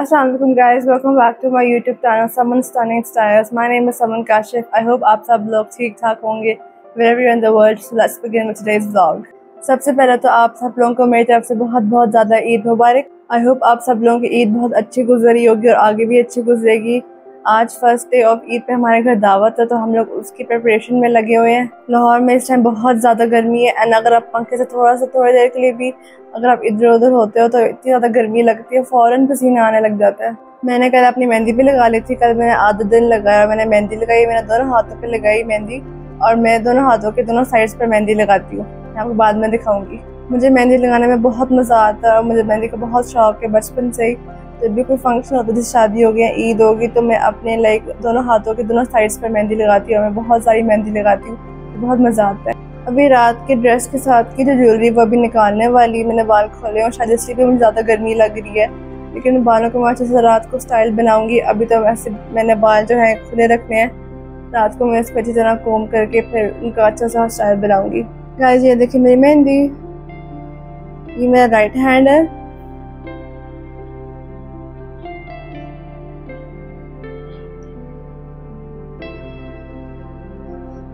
Aslam guys welcome back to my YouTube channel Saman stunning styles my name is Saman Kashif I hope आप सब लोग ठीक ठाक होंगे very in the world begin with today's vlog सबसे पहले तो आप सब लोगों को मेरी तरफ़ से बहुत बहुत ज़्यादा ईद मुबारक आई होप आप सब लोगों की ईद बहुत अच्छी गुजरी होगी और आगे भी अच्छी गुजरेगी आज फ़र्स्ट डे ऑफ़ ईद पे हमारे घर दावत है तो हम लोग उसकी प्रिपरेशन में लगे हुए हैं। लाहौर में इस टाइम बहुत ज़्यादा गर्मी है एंड अगर आप पंखे से थोड़ा सा, थोड़ी देर के लिए भी अगर आप इधर उधर होते हो तो इतनी ज़्यादा गर्मी लगती है, फ़ौरन पसीना आने लग जाता है। मैंने कल अपनी मेहंदी भी लगा ली थी, कल मैंने आधा दिन लगाया, मैंने मेहंदी लगाई, मैंने दोनों हाथों पर लगाई मेहंदी, और मैं दोनों हाथों के दोनों साइड्स पर मेहंदी लगाती हूँ। मैं आपको बाद में दिखाऊँगी। मुझे मेहंदी लगाने में बहुत मज़ा आता है, और मुझे मेहंदी का बहुत शौक है, बचपन से ही। जब भी कोई फ़ंक्शन होता है, जैसे शादी होगी ईद होगी तो मैं अपने लाइक दोनों हाथों के दोनों साइड्स पर मेहंदी लगाती हूँ मैं बहुत सारी मेहंदी लगाती हूँ। तो बहुत मज़ा आता है। अभी रात के ड्रेस के साथ की जो ज्वेलरी वो अभी निकालने वाली मैंने बाल खोले और शायद इसलिए भी मुझे ज़्यादा गर्मी लग रही है। लेकिन बालों को मैं अच्छे से रात को स्टाइल बनाऊँगी। अभी तो वैसे मैंने बाल जो है खुले रखने हैं। रात को मैं इसको अच्छी तरह कोम करके फिर उनका अच्छा सा स्टाइल बनाऊँगी। गाइस ये देखिए मेरी मेहंदी। ये मेरा राइट हैंड है।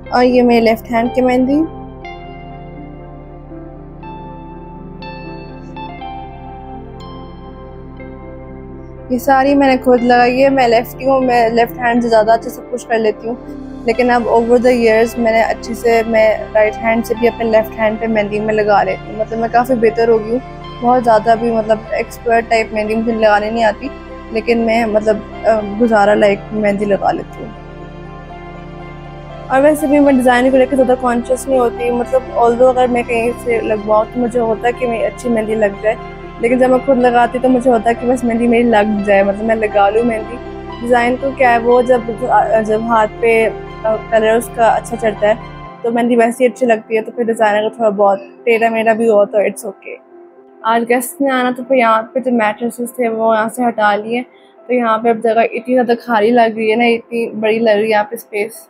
और ये मेरे लेफ़्ट हैंड की मेहंदी ये सारी मैंने खुद लगाई है, मैं लेफ़्ट हूँ, मैं लेफ़्ट हैंड से ज़्यादा अच्छे सब कुछ कर लेती हूँ। लेकिन अब ओवर द इयर्स मैंने अच्छे से, मैं राइट हैंड से भी अपने लेफ़्ट हैंड पे मेहंदी में लगा लेती हूँ। मतलब मैं काफ़ी बेहतर हो गई हूँ। बहुत ज़्यादा भी मतलब एक्सपर्ट टाइप मेहंदी मुझे लगाने नहीं आती। लेकिन मैं मतलब गुजारा लाइक मेहंदी लगा लेती हूँ। और वैसे भी मैं डिज़ाइन को लेकर ज़्यादा कॉन्शियस नहीं होती मतलब ऑल अगर मैं कहीं से लगवाऊँ तो मुझे होता है कि मेरी अच्छी मेहंदी लग जाए, लेकिन जब मैं खुद लगाती तो मुझे होता है कि बस मेहंदी मेरी लग जाए मतलब मैं लगा लूँ मेहंदी। डिज़ाइन को क्या है, वो जब जब हाथ पे कलर उसका अच्छा चढ़ता है तो मेहंदी वैसे ही अच्छी लगती है तो फिर डिज़ाइनर का थोड़ा बहुत टेढ़ा मेरा भी हो तो इट्स ओके आज गेस्ट ने आना तो फिर यहाँ पे जो मैट्रेसेस थे वो यहाँ से हटा लिए तो यहाँ पे अब जगह इतनी ज़्यादा खाली लग रही है ना, इतनी बड़ी लग रही है यहाँ पे space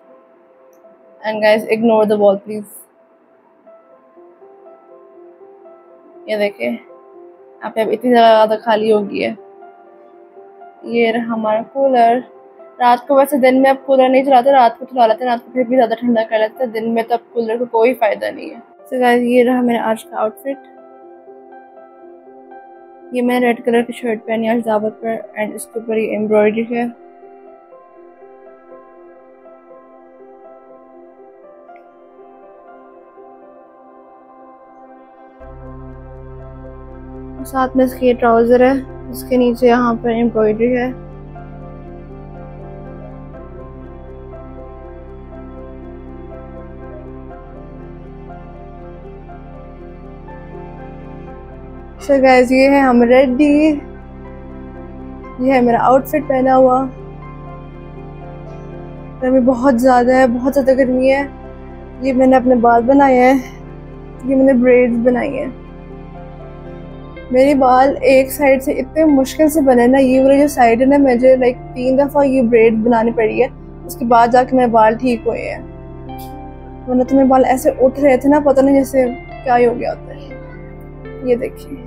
and guys ignore the wall please ये देखे, यहाँ पे अब इतनी ज़्यादा खाली हो गई है। ये हमारा कूलर रात को वैसे दिन में अब कूलर नहीं चलाते, रात को चला लेते रात को फिर भी ज़्यादा ठंडा कर लेते दिन में तो अब कूलर को कोई फ़ायदा नहीं है। तो गाइस ये रहा मेरा आज का आउटफिट ये मैंने रेड कलर की शर्ट पहनी, आज दावत पर एंड इसके ऊपर ये एम्ब्रॉयडरी है। साथ में इसके ट्राउज़र है, इसके नीचे यहाँ पर एम्ब्रॉयडरी है। सो गैस ये है हम रेडी ये है मेरा आउटफिट पहना हुआ। गर्मी बहुत ज़्यादा है, बहुत ज़्यादा गर्मी है। ये मैंने अपने बाल बनाए हैं। ये मैंने ब्रेड्स बनाई हैं। मेरे बाल एक साइड से इतने मुश्किल से बने ना, ये वाली जो साइड है ना मुझे लाइक तीन दफ़ा ये ब्रेड बनानी पड़ी है, उसके बाद जाके मेरे बाल ठीक हुए हैं। वरना तो मेरे बाल ऐसे उठ रहे थे ना, पता नहीं जैसे क्या ही हो गया होता है। ये देखिए।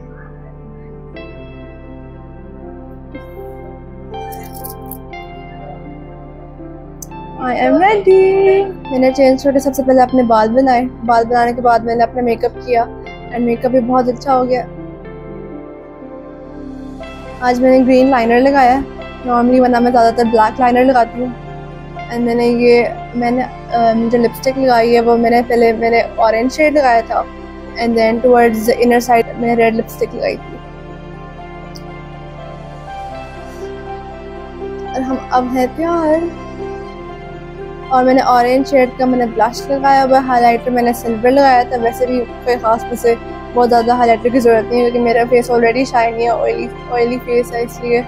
आई एम रेडी मैंने चेंज छोटे सबसे पहले अपने बाल बनाए। बाल बनाने के बाद मैंने अपना मेकअप किया एंड मेकअप भी बहुत अच्छा हो गया। आज मैंने ग्रीन लाइनर लगाया। नॉर्मली वरना मैं ज़्यादातर ब्लैक लाइनर लगाती हूँ। एंड मैंने ये, मैंने जो लिपस्टिक लगाई है, वो मैंने पहले, मैंने ऑरेंज शेड लगाया था। And then towards inner side मैंने रेड लिपस्टिक लगाई थी। और हम, अब हैं प्यार। और मैंने ऑरेंज शेड का मैंने ब्लश लगाया हुआ हाईलाइटर मैंने सिल्वर लगाया था। वैसे भी कोई ख़ास मुझसे बहुत ज़्यादा हाईलाइटर की ज़रूरत नहीं है, क्योंकि मेरा फेस ऑलरेडी शाइनी है ऑयली ऑयली फेस है, इसलिए।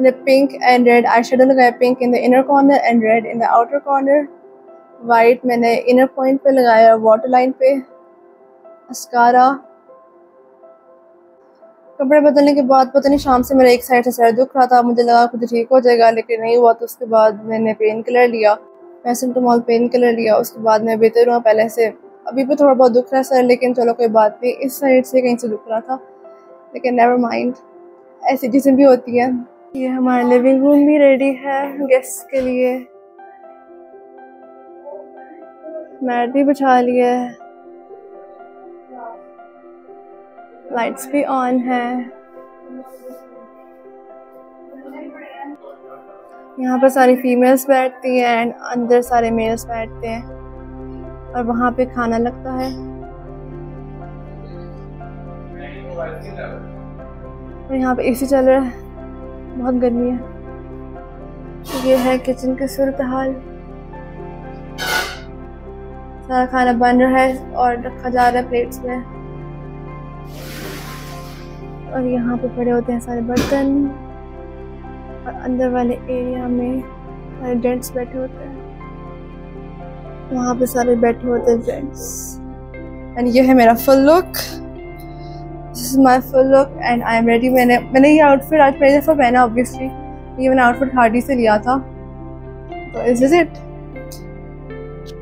मैंने pink and red eye shadow लगाया pink in the inner corner and red in the outer corner white मैंने इनर पॉइंट पे लगाया वाटर लाइन पे। अस्कारा कपड़े बदलने के बाद पता नहीं शाम से मेरा एक साइड से सर दुख रहा था, मुझे लगा कुछ ठीक हो जाएगा, लेकिन नहीं हुआ तो उसके बाद मैंने पेन किलर लिया। पैसेंटमॉल पेन किलर लिया, उसके बाद मैं बेहतर हुआ पहले से। अभी भी थोड़ा बहुत दुख रहा है सर, लेकिन चलो कोई बात नहीं, इस साइड से कहीं से दुख रहा था। लेकिन नेवर माइंड ऐसी चीज़ें भी होती हैं। ये हमारा लिविंग रूम भी रेडी है गेस्ट के लिए। मैट भी बिछा लिया है लाइट्स भी ऑन है। यहाँ पर सारी फीमेल्स बैठती हैं एंड अंदर सारे मेल्स बैठते हैं। और वहाँ पे खाना लगता है। और यहाँ पे एसी चल रहा है। बहुत गर्मी है। ये है किचन की सूरत हाल। सारा खाना बन रहा है और रखा जा रहा है प्लेट्स में। और यहाँ पे पड़े होते हैं सारे बर्तन। और अंदर वाले एरिया में सारे जेंट्स बैठे होते हैं। वहाँ पे सारे बैठे होते हैं जेंट्स एंड ये है मेरा full look this is my full look and I am ready मैंने मैंने ये आउटफिट आज पहली दफ़ा पहना ऑब्वियसली ये मैंने आउटफिट हार्डी से लिया था। तो इज़ इज़ इट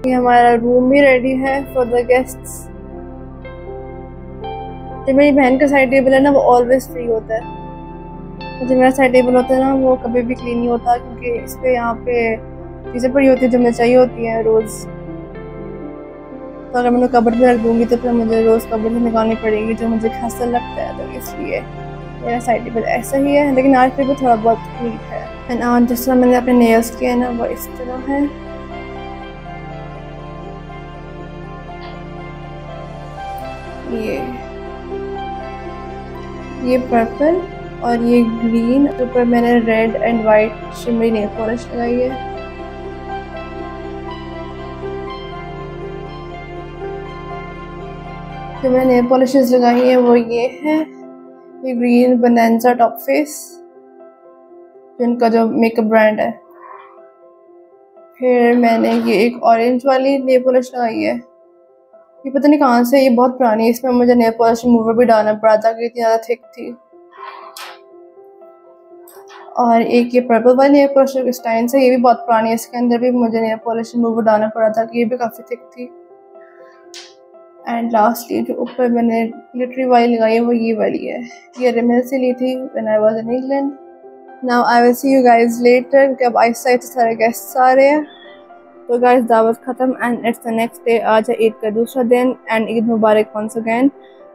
ये हमारा रूम भी रेडी है फॉर द गेस्ट्स जो मेरी बहन का साइड टेबल है ना, वो ऑलवेज फ्री होता है। जो मेरा साइड टेबल होता है ना, वो कभी भी क्लीन नहीं होता, क्योंकि इस पर यहाँ पे चीज़ें पड़ी होती है जो मुझे चाहिए होती हैं रोज़। तो अगर मैं कबर पे रख दूँगी तो फिर मुझे रोज़ कबर से निकालनी पड़ेगी, जो मुझे खासा लगता है तो इसलिए मेरा साइड टेबल ऐसा ही है। लेकिन आज फिर भी थोड़ा बहुत ठीक है। एंड आज जिस तरह मैंने अपने नेल्स किए हैं ना, वो इस तरह है। ये पर्पल और ये ग्रीन, ऊपर मैंने red and white shimmery nail polish लगाई है। जो मैंने नेल पॉलिशेस लगाई है वो ये है। ये ग्रीन बनानजा टॉप फेस जिनका जो मेकअप ब्रांड है। फिर मैंने ये एक ऑरेंज वाली नेल पॉलिश लगाई है। ये पता नहीं कहाँ से, ये बहुत पुरानी है, इसमें मुझे नेल पॉलिश रिमूवर भी डालना पड़ा था कि इतनी ज़्यादा थिक थी। और एक ये पर्पल वाली नेल पॉलिश स्टाइन से, ये भी बहुत पुरानी है, इसके अंदर भी मुझे नेल पॉलिश रिमूवर डालना पड़ा था कि ये भी काफ़ी थिक थी। एंड लास्टली जो ऊपर मैंने ग्लिटरी वाली लगाई है, वो ये वाली है। ये रिमिल से ली थी when I was in England now I will see you guys later कि अब आहिस्ता आहिस्ता सारे गेस्ट आ रहे हैं। तो गाइस दावत ख़त्म and it's the next day आज है ईद का दूसरा दिन एंड ईद मुबारक वंस अगैन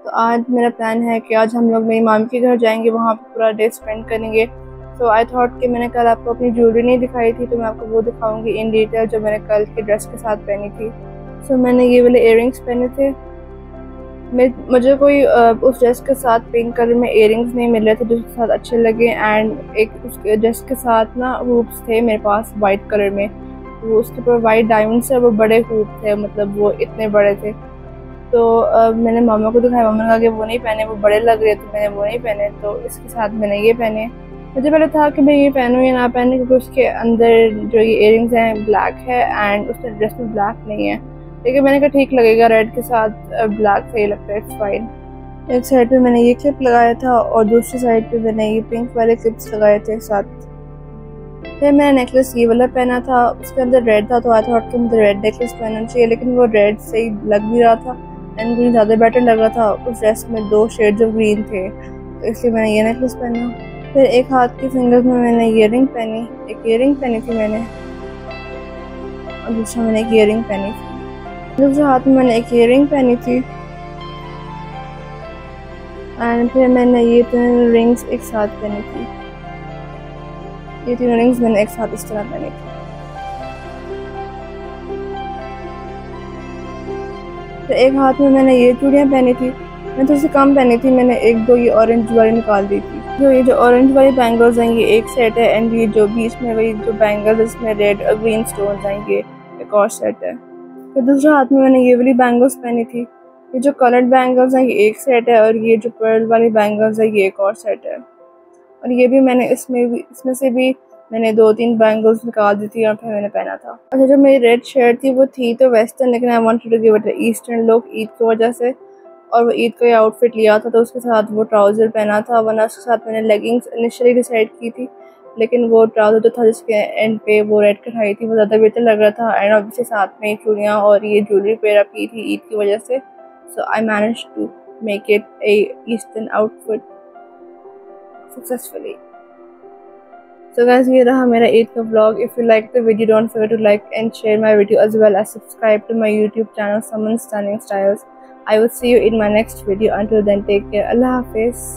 तो आज मेरा प्लान है कि आज हम लोग मेरी मामी के घर जाएँगे वहाँ पर पूरा डे स्पेंड करेंगे. तो आई थॉट कि मैंने कल आपको अपनी ज्वेलरी नहीं दिखाई थी तो मैं आपको वो दिखाऊँगी इन डिटेल जो मैंने कल की ड्रेस के साथ पहनी थी. सो so, मैंने ये वाले इयर पहने थे. मुझे कोई उस ड्रेस के साथ पिंक कलर में इयर नहीं मिल रहे थे जो उसके साथ अच्छे लगे एंड एक उस ड्रेस के साथ ना हुप्स थे मेरे पास वाइट कलर में. वो उसके ऊपर वाइट डायमंड से वो बड़े हुप थे मतलब वो इतने बड़े थे। तो uh, मैंने मामा को दिखाया मामा ने कहा कि वो नहीं पहने वो बड़े लग रहे तो मैंने वो नहीं पहने तो इसके साथ मैंने ये पहने। मुझे पहले था कि मैं ये पहनूँ या ना पहनूँ क्योंकि उसके अंदर जो ये इयर हैं ब्लैक है एंड उसके ड्रेस में ब्लैक नहीं है। लेकिन मैंने कहा ठीक लगेगा रेड के साथ ब्लैक सही लगता है इट्स फाइन एक साइड पे मैंने ये क्लिप लगाया था और दूसरी साइड पे मैंने ये पिंक वाले क्लिप्स लगाए थे साथ। फिर मैंने नेकलेस ये वाला पहना था, उसके अंदर रेड था तो आई थॉट कि मुझे रेड नेकलेस पहनना चाहिए, लेकिन वो रेड सही लग भी रहा था एंड ग्रीन ज़्यादा बेटर लग रहा था। उस ड्रेस में दो शेड ऑफ़ ग्रीन थे तो इसलिए मैंने ये नेकलेस पहना। फिर एक हाथ की फिंगर्स में मैंने इयर पहनी, एक इयर पहनी थी मैंने, और दूसरा मैंने एक इयर पहनी थी। दूसरे हाथ में मैंने एक इयर पहनी थी। एंड फिर मैंने ये तीन रिंग्स एक साथ पहनी थी। ये तीनों रिंग्स मैंने एक साथ इस तरह पहनी थी। तो एक हाथ में मैंने ये चूड़ियाँ पहनी थी, मैं थोड़ी सी कम पहनी थी, मैंने एक, दो ये ऑरेंज वाली निकाल दी थी। जो ये जो ऑरेंज वाली बैंगल्स हैं, ये एक सेट है एंड ये जो बीच में वही जो बैंगल्स इसमें रेड और ग्रीन स्टोन हैं, ये एक और सेट है। फिर दूसरे हाथ में मैंने ये वाली बैंगल्स पहनी थी। ये जो कलर्ड बैंगल्स हैं, ये एक सेट है, और ये जो पर्ल वाली बैंगल्स है, ये एक और सेट है। और ये भी मैंने इसमें भी, इसमें से भी मैंने दो तीन बैंगल्स निकाल दी थी और फिर मैंने पहना था। अच्छा जो मेरी रेड शर्ट थी, वो थी तो वेस्टर्न लेकिन I want to give it eastern look Eid की वजह से। और वो ईद का आउटफिट लिया था तो उसके साथ वो ट्राउज़र पहना था, वरना उसके साथ मैंने लेगिंग्स इनिशियली डिसाइड की थी, लेकिन वो ट्राउज़र जो था, जिसके एंड पे वो रेड कढ़ाई थी, वो ज़्यादा बेहतर लग रहा था। एंड ऑब्वियसली साथ में चूड़ियाँ और ये ज्वेलरी अप की थी ईद की वजह से। So I manage to make it a eastern outfit successfully. So guys, ये रहा मेरा ईद का vlog. If you like the video, don't forget to like and share my video as well as subscribe to my YouTube channel, Summon Stunning Styles. I will see you in my next video. Until then, take care. Allah Hafiz.